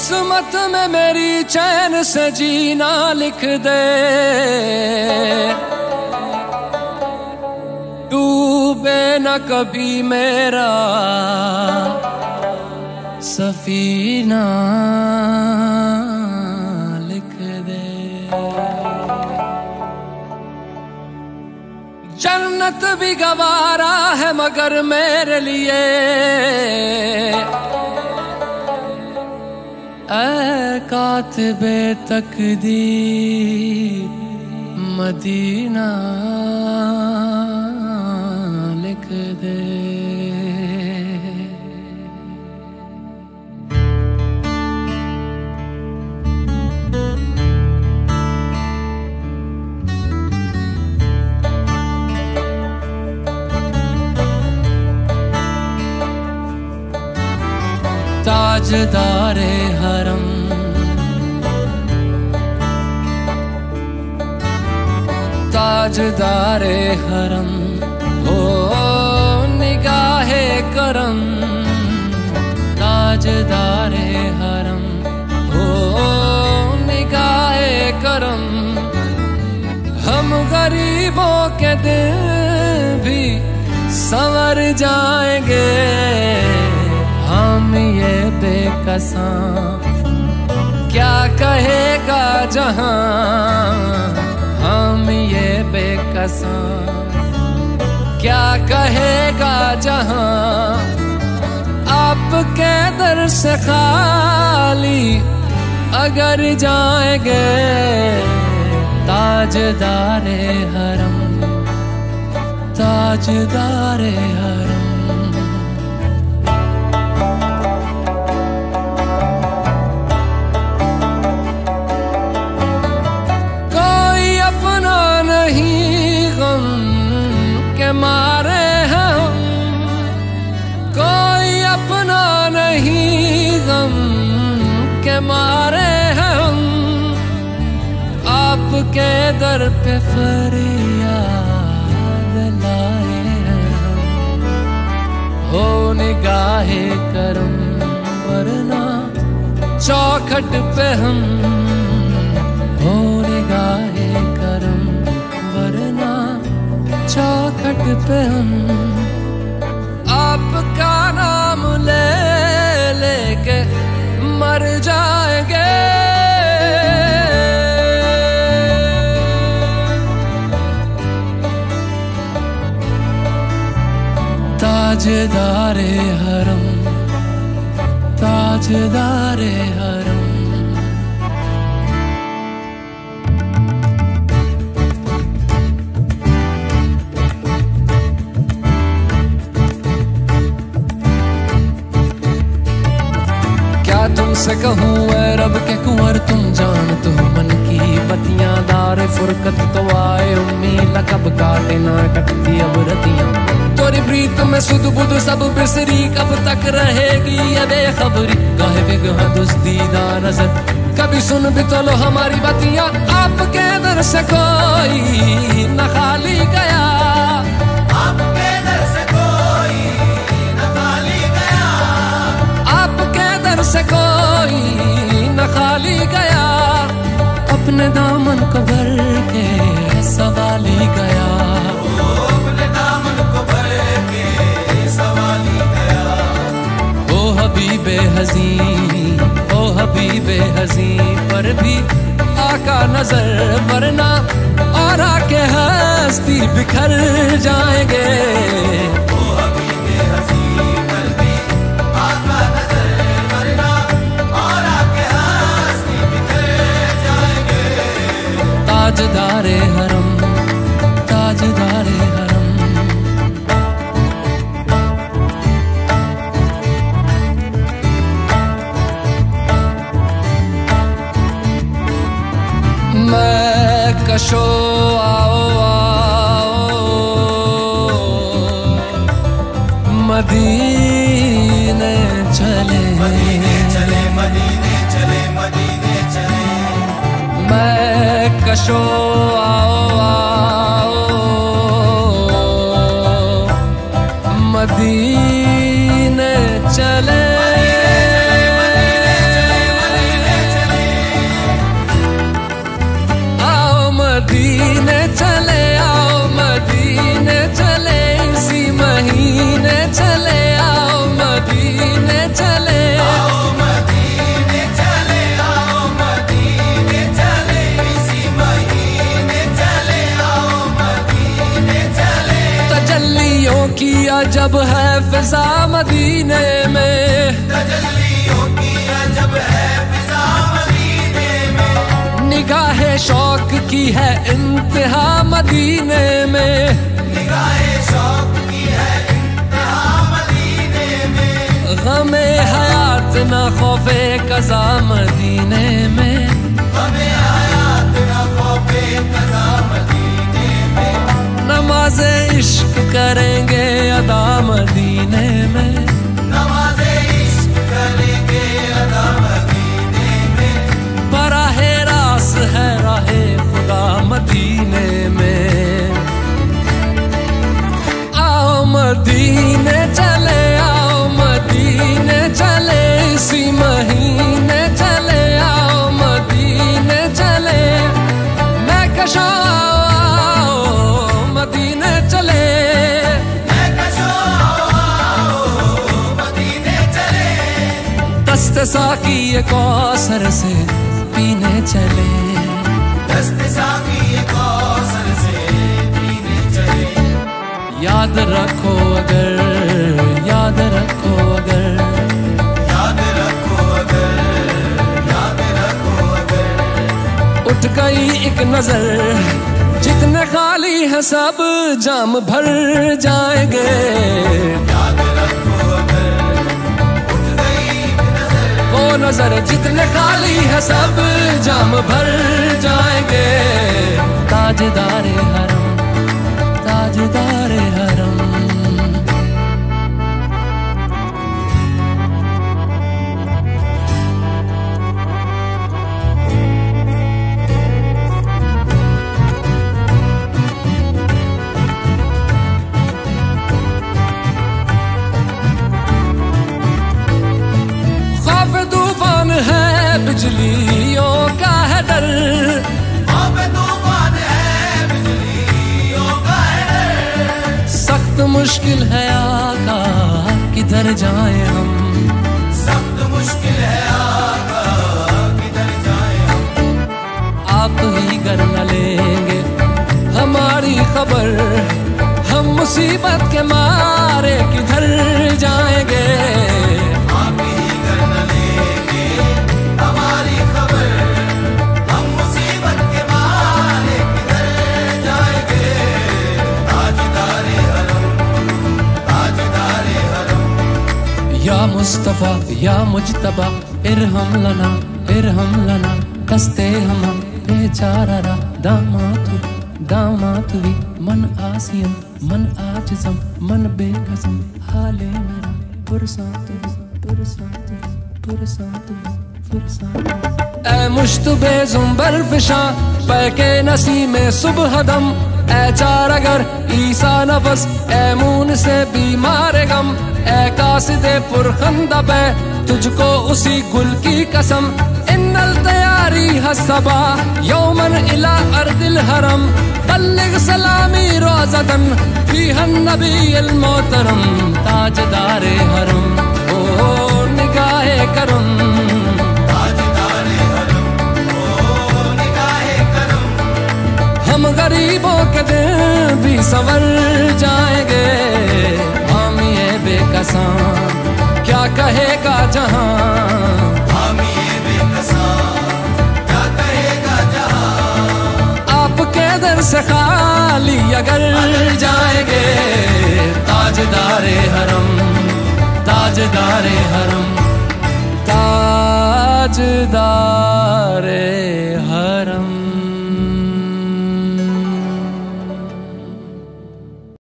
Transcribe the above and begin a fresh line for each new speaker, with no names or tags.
किस्मत में मेरी चैन से जीना लिख दे। डूबे न कभी मेरा सफीना लिख दे। जन्नत भी गवारा है मगर मेरे लिए। कातबे तकदीर मदीना। लिख ताजदारे हरम। ताजदारे हरम। हो निगाहे करम। ताजदारे हरम। हो निगाहे करम। हम गरीबों के दिल भी संवर जाएँगे। बेकसा क्या कहेगा जहाँ हम ये बेकसा क्या कहेगा जहाँ आपके दर से खाली अगर जाएँगे ताजदारे हरम ताजदारे हरम। नहीं गम के मारे हम। आपके दर पे फरियाद लाए हैं हो निगाहे करम, वरना चौखट पे हम। हो निगाहे करम, वरना चौखट पे हम। आपका नाम ताजदारे हरम ताजदारे हरम। क्या तुमसे कहूँ, ऐ रब के कुंवर, तुम जान हो मन की बतियाँ दार फुरकत तो आए, उम्मीद कब काटे ना कटती अब रतियाँ। तोरी प्रीत में सुध बुध सब बिसरी, कब तक रहेगी ये बेखबरी गाहे बिगह दुस्तीदा नज़र। कभी सुन भी तो लो हमारी बतिया आपके दर से कोई न खाली गया।
दर से कोई न खाली गया।
से कोई न खाली गया। अपने दामन को भर हबीबे पर भी आका नज़र मरना और आके हस्ती बिखर जाएँगे। ताजदारे हबीबे मदीने चले।
मदीने चले मदीने चले मदीने चले
मैं कशो आओ आओ मदीने जब है फिजा मदीने में। निगाहे शौक की है इंतहा मदीने में। गमे हयात न खौफे कजा मदीने में नमाज़ करेंगे अदा। कौसर से पीने चले।
कौसर से पीने चले
याद रखो अगर, याद रखो अगर।
याद रखो अगर याद रखो अगर
उठ गई एक नज़र, जितने खाली है सब जाम भर जाएँगे।
याद रखो अगर नज़र
जितने खाली है सब जाम भर जाएँगे। ताजदार हरम बिजलियों का है डर सख्त मुश्किल है आका, किधर जाए हम?
सख्त मुश्किल है किधर जाए हम
आप ही कर न लेंगे हमारी खबर, हम मुसीबत के मारे किधर जाएँगे? मुस्तफ़ा, या मुजतबा इरहम लना इरहम लना, कस्ते हम बेचारा दामातु, दामातुवी, मन आसियम, मन आज़म मन बेकसम, हाले मेरा पुरसातु पुरसातु पुरसातु पुरसातु ऐ मुश्तबे जुम्बर फिशा, पैके नसी में सुबह दम ऐ चार अगर ईसा नफस ऐ मून से बीमार गम। ऐ कासिदे पुरखंदा पे तुझको उसी गुल की कसम। इन्नल तैयारी हसबा यौमन इला अर्दिल हरम। बल्लिग सलामी रोजदन फीहन नबी अल मोहतरम। ताजदारे हरम, ओ निगाहे करम।
ताजदारे हरम, ओ निगाहे करम।
हम गरीबों के दिन भी संवर। से खाली अगर जाएँगे ताजदारे हरम ताजदारे हरम ताजदारे हरम।